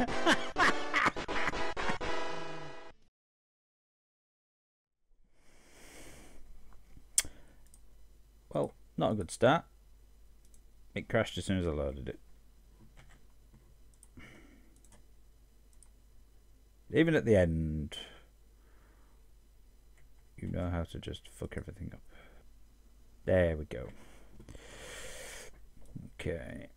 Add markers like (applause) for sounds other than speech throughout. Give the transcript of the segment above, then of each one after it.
(laughs) well, not a good start. It crashed as soon as I loaded it. Even at the end, you know how to just fuck everything up. There we go. Okay.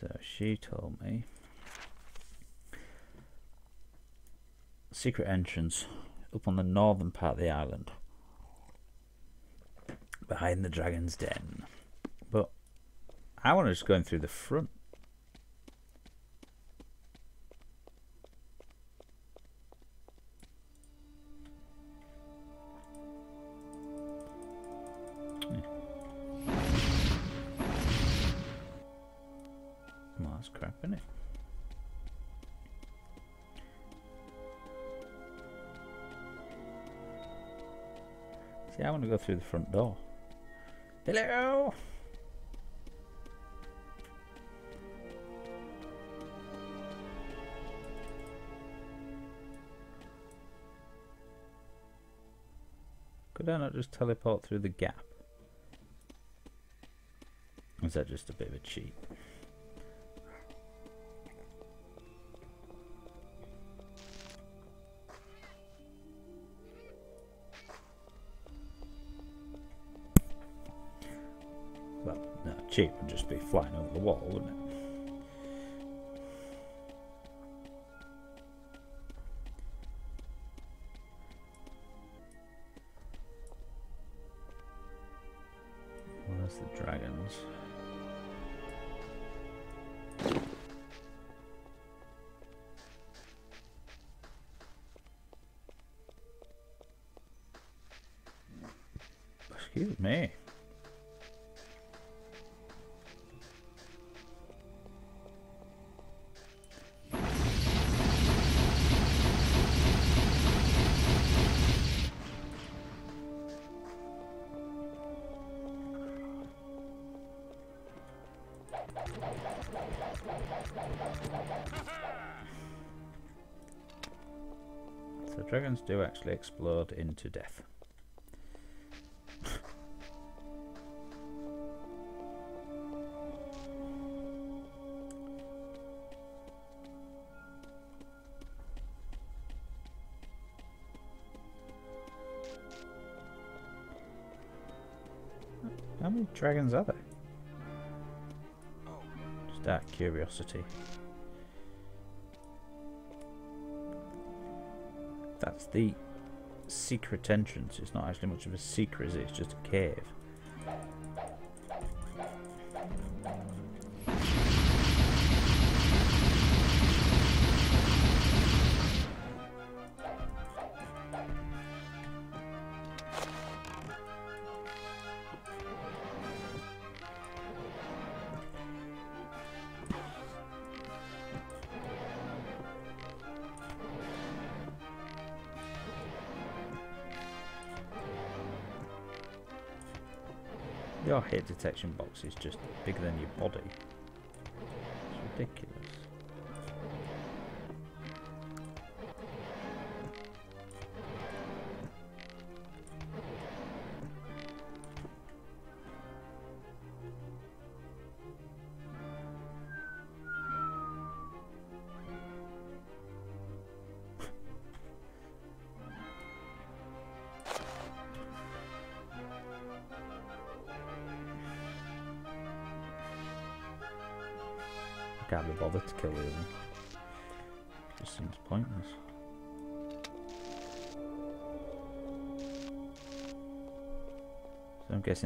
So she told me. Secret entrance up on the northern part of the island behind the dragon's den. But I want to just go in through the front the front door. Hello! Could I not just teleport through the gap? Or is that just a bit of a cheat? Cheap would just be flying over the wall, wouldn't it? Where's the dragons? Excuse me. Dragons do actually explode into death. How many dragons are there? Oh. Just out of curiosity. That's the secret entrance. It's not actually much of a secret? It's just a cave. Your hit detection box is just bigger than your body. It's ridiculous.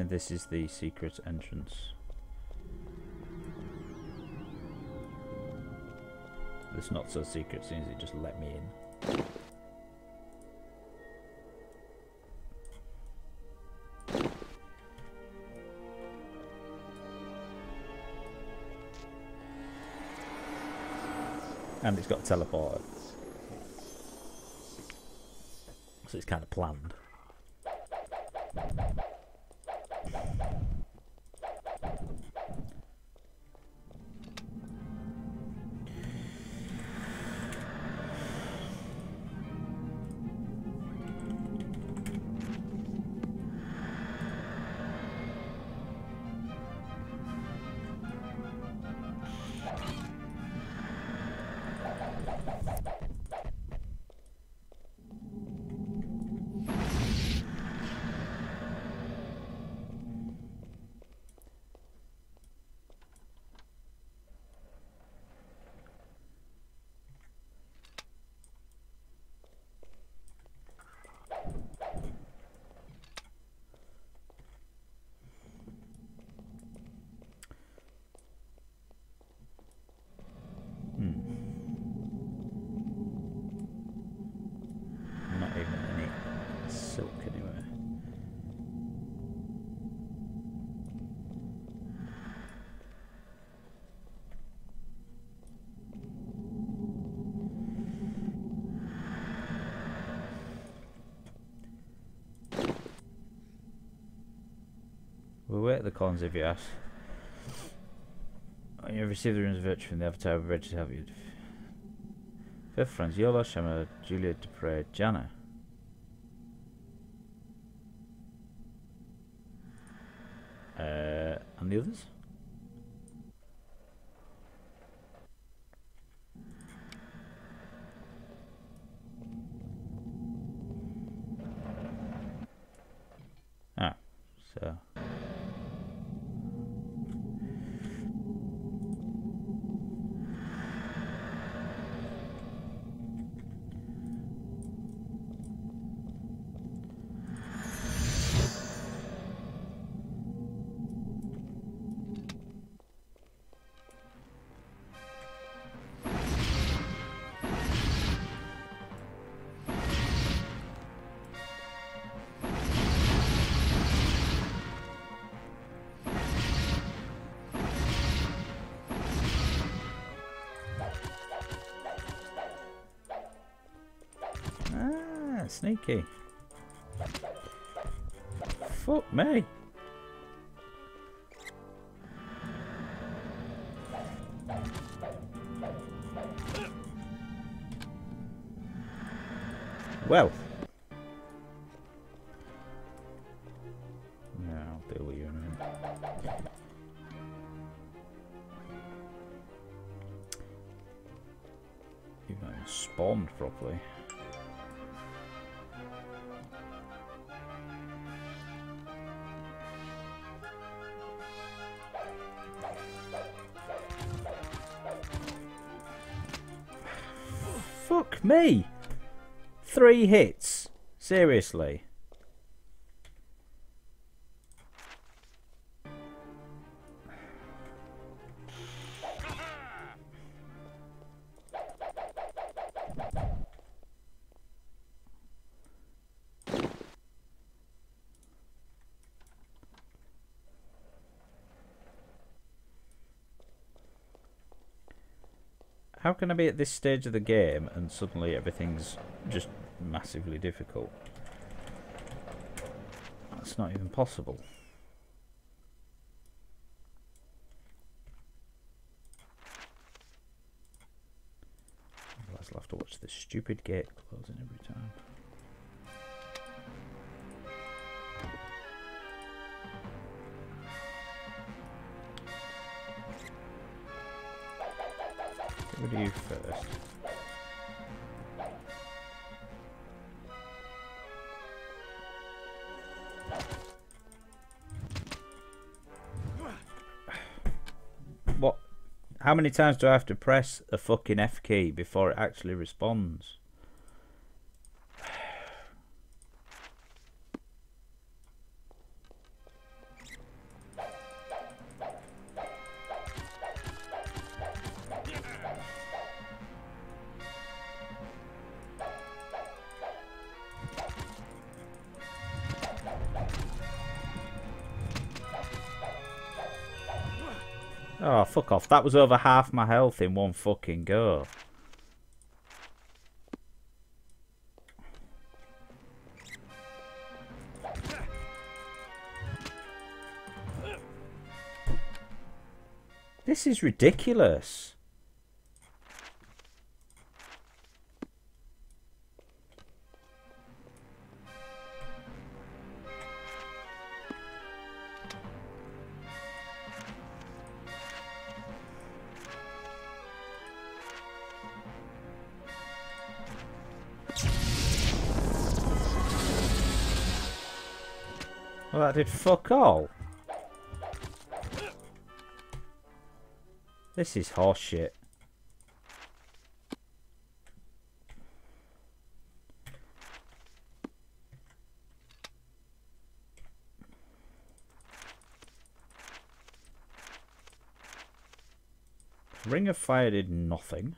this is the secret entrance. It's not so secret, since it just let me in. And it's got teleports. teleport. So it's kind of planned. We'll wait at the cons if you ask. You have received the runes of virtue from the avatar ready to help you. Fifth friends, Iolo, Shema, Julia Dupre, Jaana. Uh, and the others? Sneaky. Fuck me. Well. You've even spawned properly. Me! Three hits. Seriously. Can I be at this stage of the game and suddenly everything's just massively difficult? That's not even possible. I'll have to watch this stupid gate closing every time. Many times do I have to press a fucking F key before it actually responds? Oh, fuck off. That was over half my health in one fucking go. This is ridiculous. Well, that did fuck all. This is horseshit. Ring of Fire did nothing.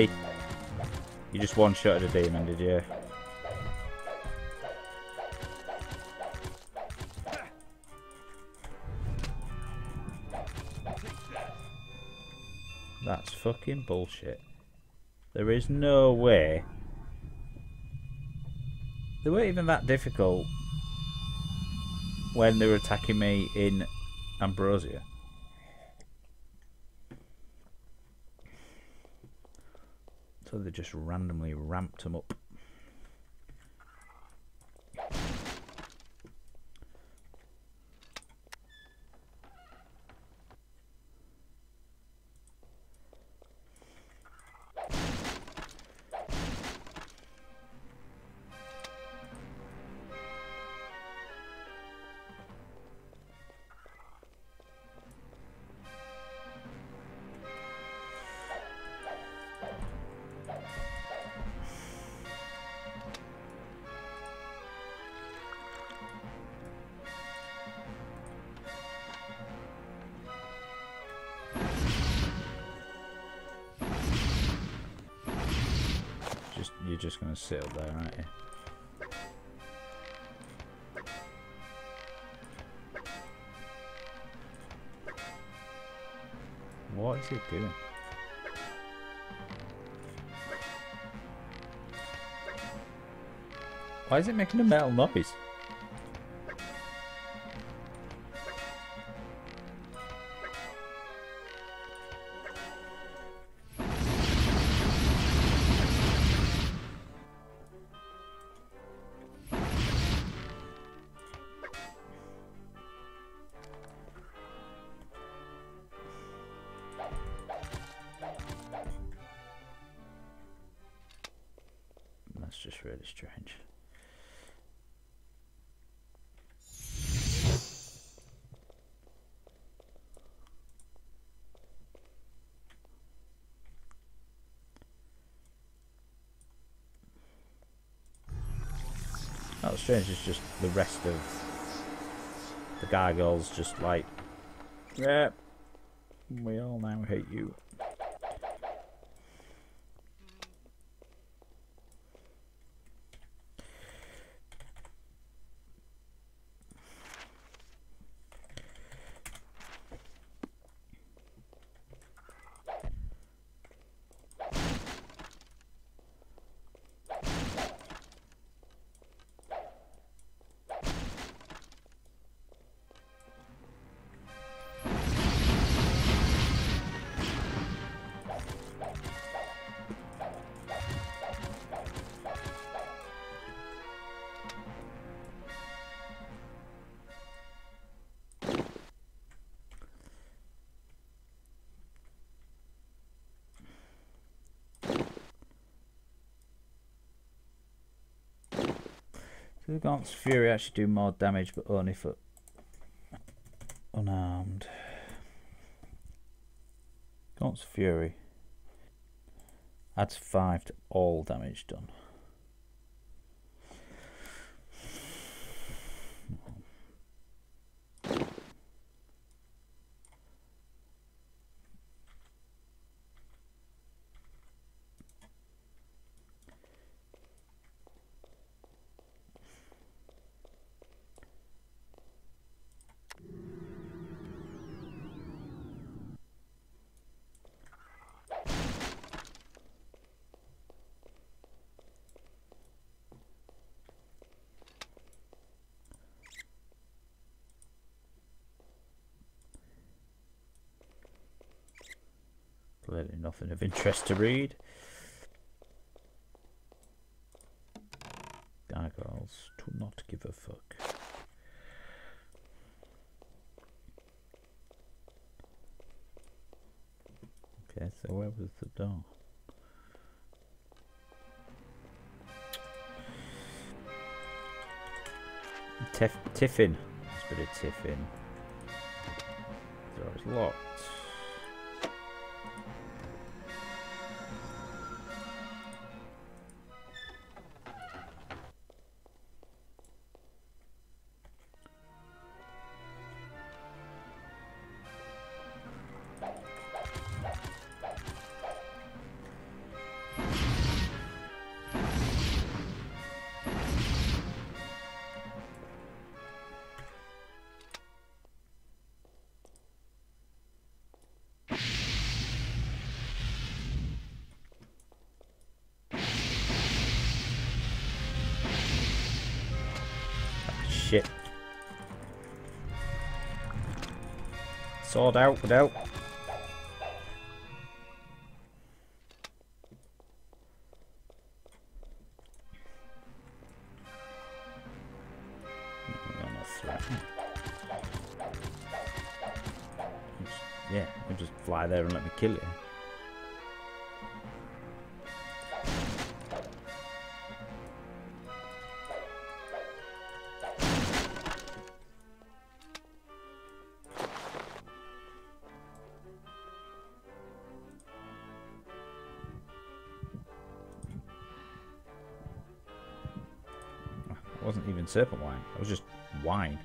You just one shot at a demon, did you? That's fucking bullshit. There is no way. They weren't even that difficult when they were attacking me in Ambrosia. So they just randomly ramped them up. Just just gonna sit up there, aren't you? What is it doing? Why is it making a metal noise? Just really strange. Not strange, it's just the rest of the gargoyles just like, yeah, we all now hate you. The Gaunt's Fury actually do more damage, but only for unarmed. Gaunt's Fury adds 5 to all damage done. Clearly nothing of interest to read. Gargoyles, to not give a fuck. Okay, so where was the door? Tiff tiffin. Let's put a tiffin. Door is locked. Sword out, without. Yeah, just fly there and let me kill you. Wasn't even serpent wine. It was just wine.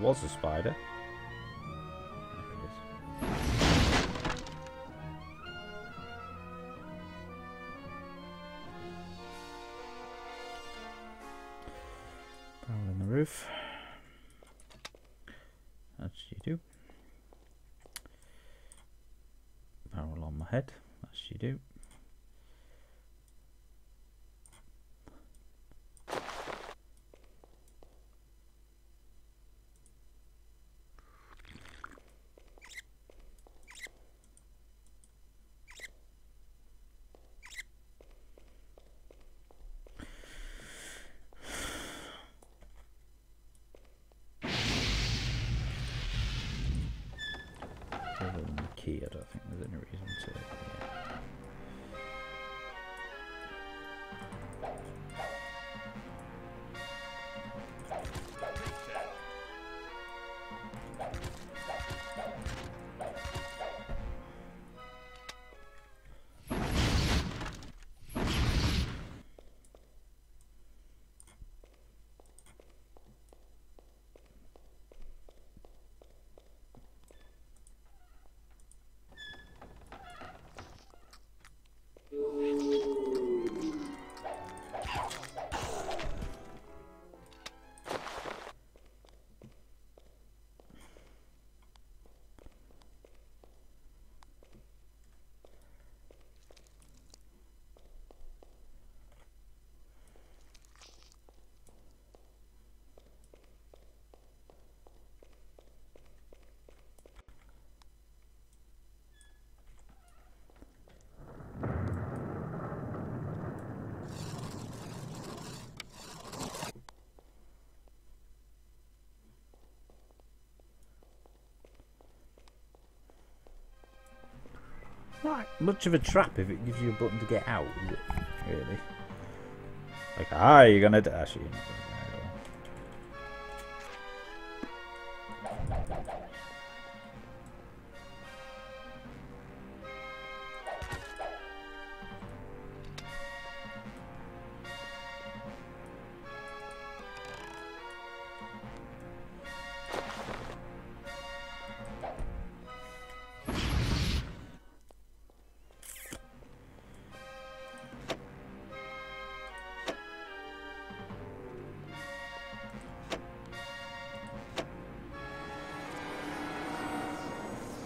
Was a spider. Other than the key, I don't think there's any reason to. Yeah. Not much of a trap if it gives you a button to get out? Really? Like, ah, you're gonna die. Actually,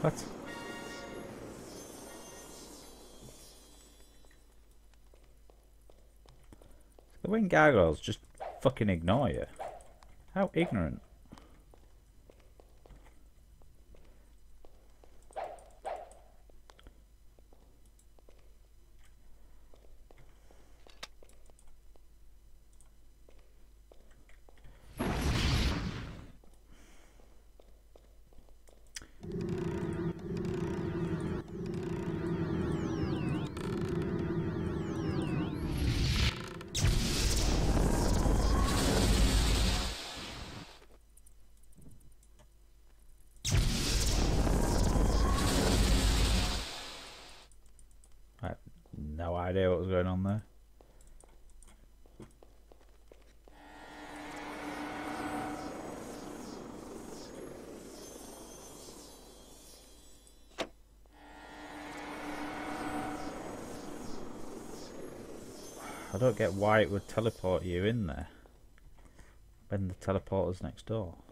What? The winged gargoyles just fucking ignore you. How ignorant. no idea what was going on there. I don't get why it would teleport you in there when the teleporter's next door.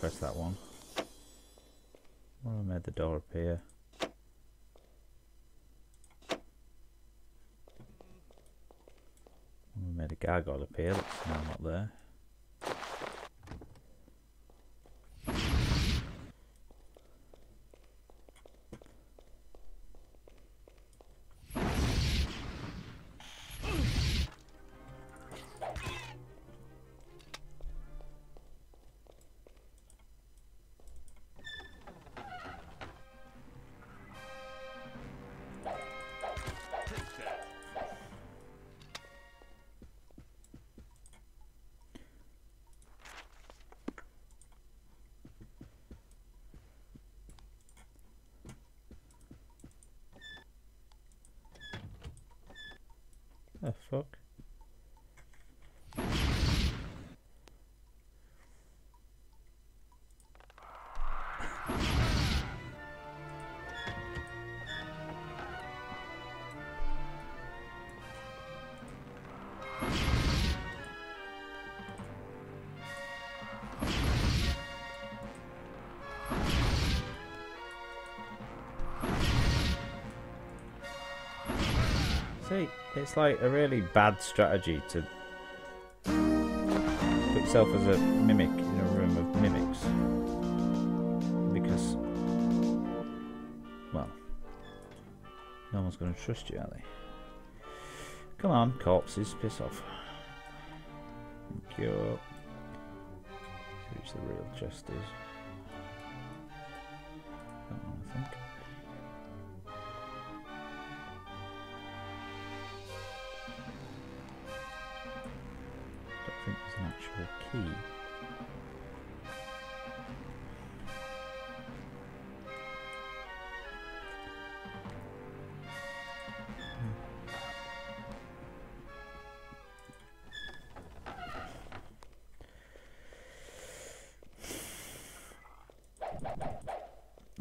Press that one. Well, I made the door appear. We made a gargoyle appear, that's now not there. The fuck? See, it's like a really bad strategy to put yourself as a mimic in a room of mimics. Because, well, no one's going to trust you, are they? Come on, corpses, piss off. Thank you. Who's the real chest is?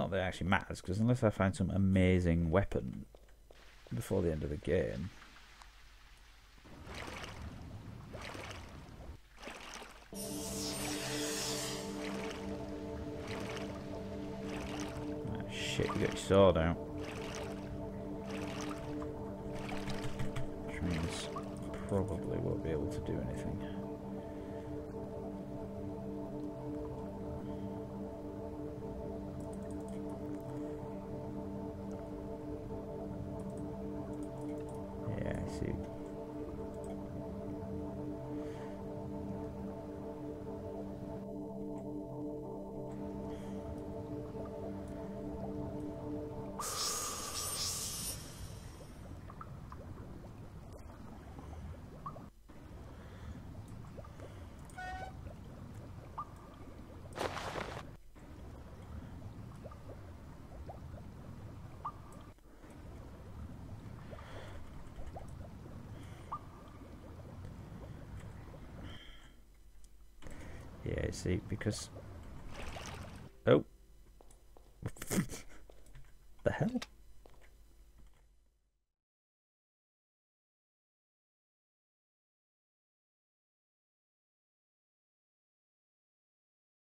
Not that it actually matters, because unless I find some amazing weapon before the end of the game, ah, shit, you got your sword out. Probably won't be able to do anything. Yeah, see, because...